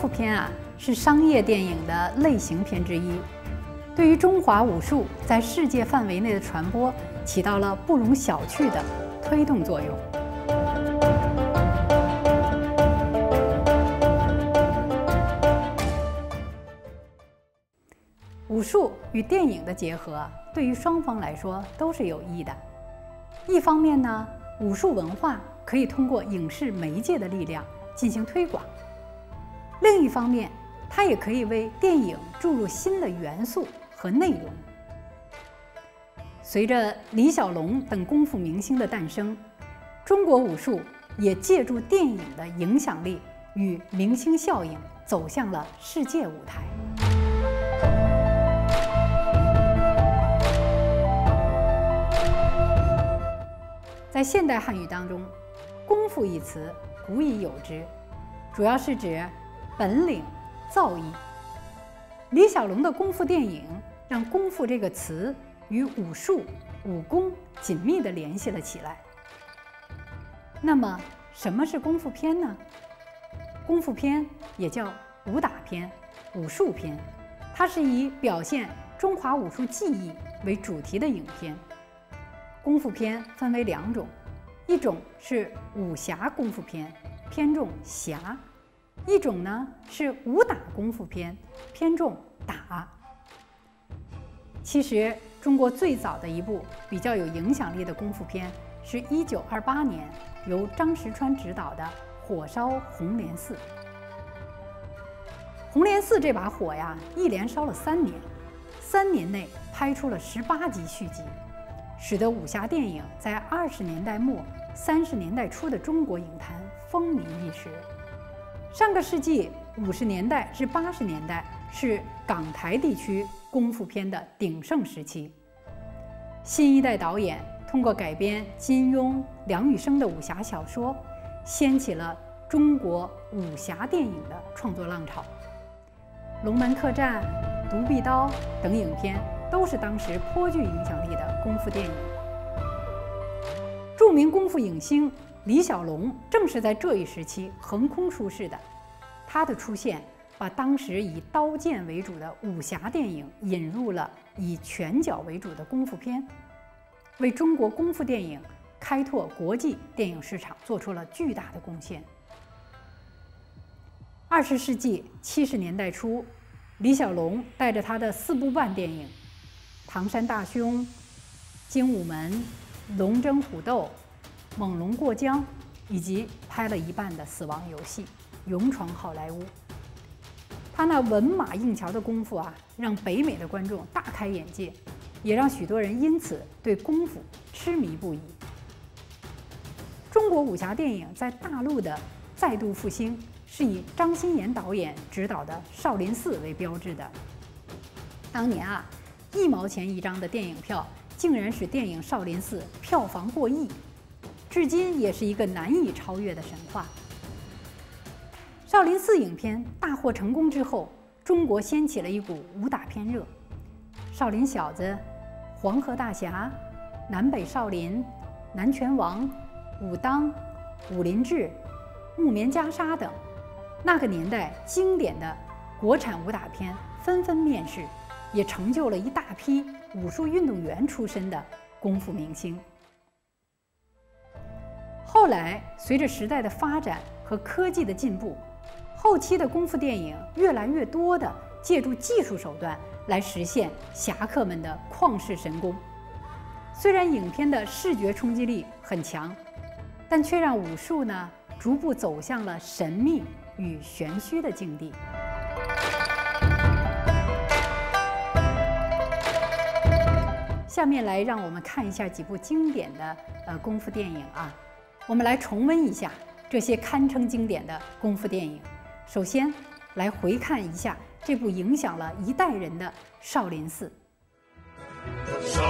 夫片啊，是商业电影的类型片之一，对于中华武术在世界范围内的传播起到了不容小觑的推动作用。武术与电影的结合，对于双方来说都是有益的。一方面呢，武术文化可以通过影视媒介的力量进行推广；另一方面，它也可以为电影注入新的元素和内容。随着李小龙等功夫明星的诞生，中国武术也借助电影的影响力与明星效应，走向了世界舞台。在现代汉语当中，“功夫”一词古已有之，主要是指本领、造诣。李小龙的功夫电影让“功夫”这个词与武术、武功紧密地联系了起来。那么，什么是功夫片呢？功夫片也叫武打片、武术片，它是以表现中华武术技艺为主题的影片。功夫片分为两种，一种是武侠功夫片，偏重侠；一种呢是武打功夫片，偏重打。其实，中国最早的一部比较有影响力的功夫片，是一九二八年由张石川执导的《火烧红莲寺》。红莲寺这把火呀，一连烧了三年，三年内拍出了十八集续集。使得武侠电影在二十年代末、三十年代初的中国影坛风靡一时。上个世纪五十年代至八十年代是港台地区功夫片的鼎盛时期。新一代导演通过改编金庸、梁羽生的武侠小说，掀起了中国武侠电影的创作浪潮。《龙门客栈》《独臂刀》等影片。都是当时颇具影响力的功夫电影。著名功夫影星李小龙正是在这一时期横空出世的，他的出现把当时以刀剑为主的武侠电影引入了以拳脚为主的功夫片，为中国功夫电影开拓国际电影市场做出了巨大的贡献。二十世纪七十年代初，李小龙带着他的四部半电影。唐山大兄、精武门、龙争虎斗、猛龙过江，以及拍了一半的死亡游戏，勇闯好莱坞。他那文马硬桥的功夫啊，让北美的观众大开眼界，也让许多人因此对功夫痴迷不已。中国武侠电影在大陆的再度复兴，是以张鑫炎导演执导的《少林寺》为标志的。当年啊。一毛钱一张的电影票，竟然使电影《少林寺》票房过亿，至今也是一个难以超越的神话。《少林寺》影片大获成功之后，中国掀起了一股武打片热，《少林小子》《黄河大侠》《南北少林》《南拳王》《武当》《武林志》《木棉袈裟》等，那个年代经典的国产武打片纷纷面世。也成就了一大批武术运动员出身的功夫明星。后来，随着时代的发展和科技的进步，后期的功夫电影越来越多的借助技术手段来实现侠客们的旷世神功。虽然影片的视觉冲击力很强，但却让武术呢逐步走向了神秘与玄虚的境地。下面来让我们看一下几部经典的呃功夫电影啊，我们来重温一下这些堪称经典的功夫电影。首先来回看一下这部影响了一代人的《少林寺》。少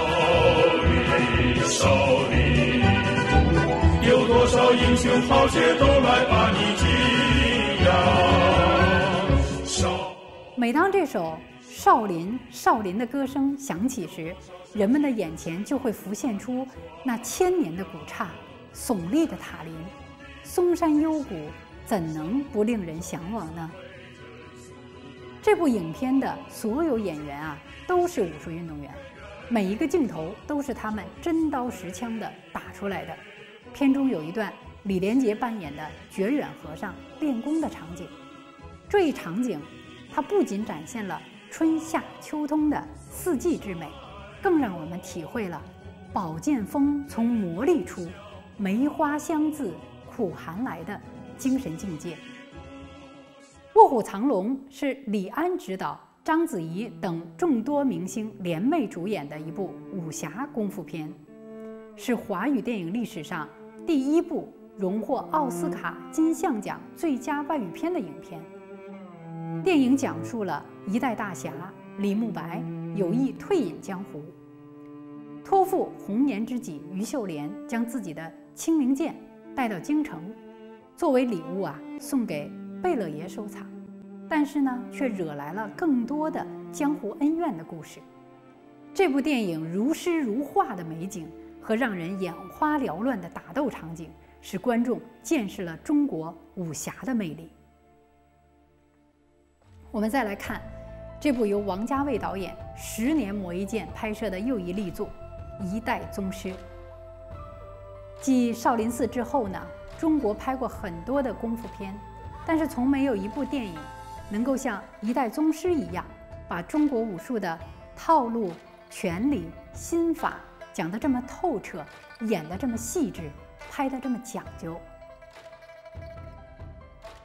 林，少林，有多少英雄豪杰都来把你敬仰。少，每当这首。少林，少林的歌声响起时，人们的眼前就会浮现出那千年的古刹、耸立的塔林、嵩山幽谷，怎能不令人向往呢？这部影片的所有演员啊，都是武术运动员，每一个镜头都是他们真刀实枪的打出来的。片中有一段李连杰扮演的觉远和尚练功的场景，这一场景，它不仅展现了春夏秋冬的四季之美，更让我们体会了“宝剑锋从磨砺出，梅花香自苦寒来的”精神境界。《卧虎藏龙》是李安执导、章子怡等众多明星联袂主演的一部武侠功夫片，是华语电影历史上第一部荣获奥斯卡金像奖最佳外语片的影片。电影讲述了一代大侠李慕白有意退隐江湖，托付红颜知己于秀莲将自己的清明剑带到京城，作为礼物啊送给。贝勒爷收藏，但是呢，却惹来了更多的江湖恩怨的故事。这部电影如诗如画的美景和让人眼花缭乱的打斗场景，使观众见识了中国武侠的魅力。我们再来看这部由王家卫导演十年磨一剑拍摄的又一力作《一代宗师》。继少林寺之后呢，中国拍过很多的功夫片。但是从没有一部电影能够像《一代宗师》一样，把中国武术的套路、拳理、心法讲得这么透彻，演得这么细致，拍得这么讲究。《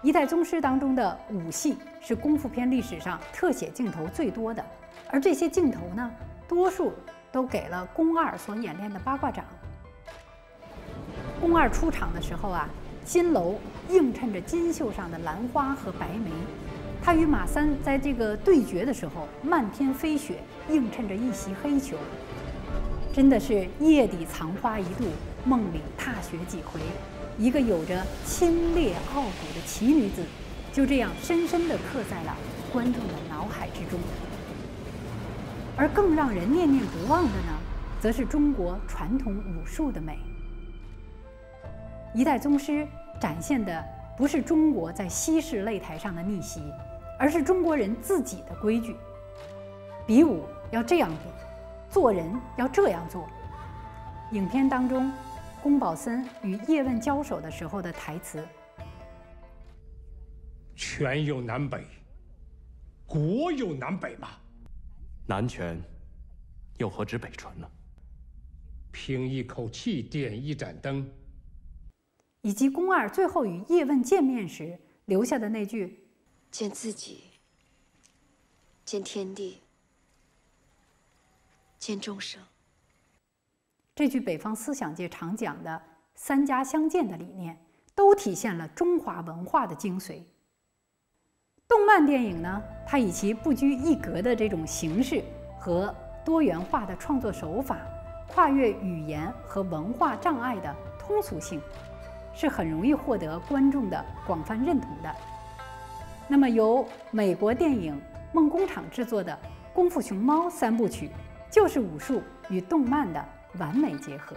一代宗师》当中的武戏是功夫片历史上特写镜头最多的，而这些镜头呢，多数都给了宫二所演练的八卦掌。宫二出场的时候啊。金楼映衬着金绣上的兰花和白梅，他与马三在这个对决的时候，漫天飞雪映衬着一袭黑裘，真的是夜底藏花一度，梦里踏雪几回。一个有着清冽傲骨的奇女子，就这样深深地刻在了观众的脑海之中。而更让人念念不忘的呢，则是中国传统武术的美。一代宗师展现的不是中国在西式擂台上的逆袭，而是中国人自己的规矩。比武要这样比，做人要这样做。影片当中，宫保森与叶问交手的时候的台词：“拳有南北，国有南北吗？南拳又何止北拳呢？凭一口气点一盏灯。”以及宫二最后与叶问见面时留下的那句：“见自己，见天地，见众生。”这句北方思想界常讲的“三家相见”的理念，都体现了中华文化的精髓。动漫电影呢，它以其不拘一格的这种形式和多元化的创作手法，跨越语言和文化障碍的通俗性。是很容易获得观众的广泛认同的。那么，由美国电影梦工厂制作的《功夫熊猫》三部曲，就是武术与动漫的完美结合。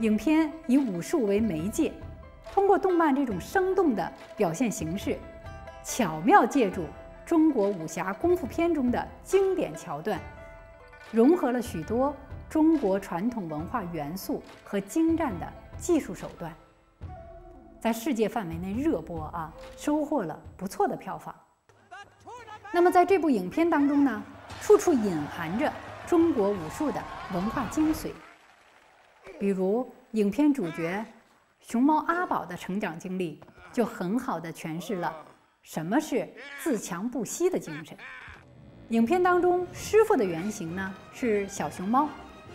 影片以武术为媒介，通过动漫这种生动的表现形式，巧妙借助中国武侠功夫片中的经典桥段，融合了许多中国传统文化元素和精湛的。技术手段在世界范围内热播啊，收获了不错的票房。那么在这部影片当中呢，处处隐含着中国武术的文化精髓。比如影片主角熊猫阿宝的成长经历，就很好的诠释了什么是自强不息的精神。影片当中师傅的原型呢是小熊猫，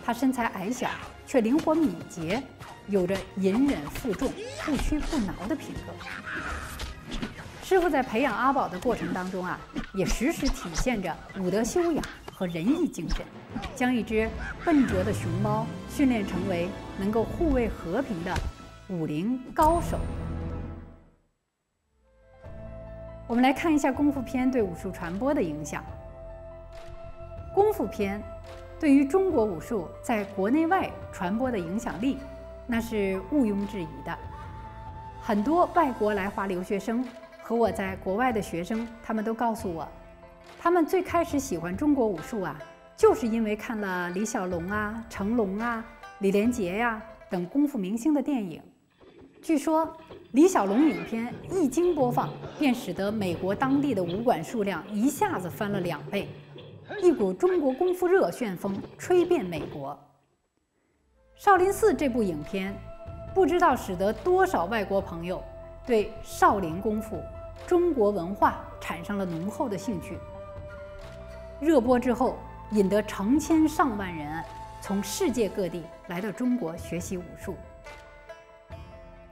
他身材矮小却灵活敏捷。有着隐忍负重、不屈不挠的品格。师傅在培养阿宝的过程当中啊，也时时体现着武德修养和仁义精神，将一只笨拙的熊猫训练成为能够护卫和平的武林高手。我们来看一下功夫片对武术传播的影响。功夫片对于中国武术在国内外传播的影响力。那是毋庸置疑的。很多外国来华留学生和我在国外的学生，他们都告诉我，他们最开始喜欢中国武术啊，就是因为看了李小龙啊、成龙啊、李连杰呀等功夫明星的电影。据说李小龙影片一经播放，便使得美国当地的武馆数量一下子翻了两倍，一股中国功夫热旋风吹遍美国。少林寺这部影片，不知道使得多少外国朋友对少林功夫、中国文化产生了浓厚的兴趣。热播之后，引得成千上万人从世界各地来到中国学习武术。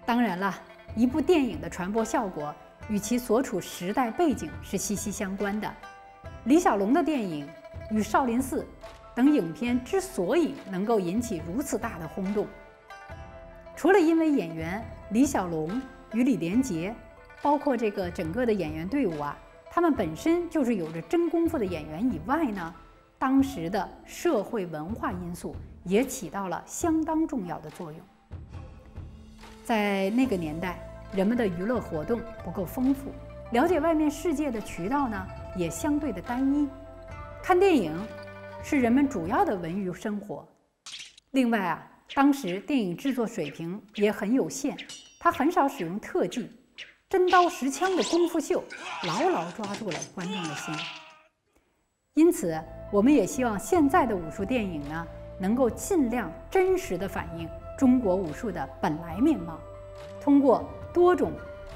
当然了，一部电影的传播效果与其所处时代背景是息息相关的。李小龙的电影与少林寺。等影片之所以能够引起如此大的轰动，除了因为演员李小龙与李连杰，包括这个整个的演员队伍啊，他们本身就是有着真功夫的演员以外呢，当时的社会文化因素也起到了相当重要的作用。在那个年代，人们的娱乐活动不够丰富，了解外面世界的渠道呢也相对的单一，看电影。是人们主要的文娱生活。另外啊，当时电影制作水平也很有限，它很少使用特技，真刀实枪的功夫秀牢牢抓住了观众的心。因此，我们也希望现在的武术电影呢，能够尽量真实的反映中国武术的本来面貌，通过多种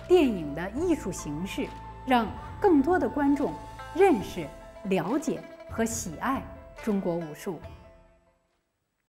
电影的艺术形式，让更多的观众认识、了解和喜爱。中国武术。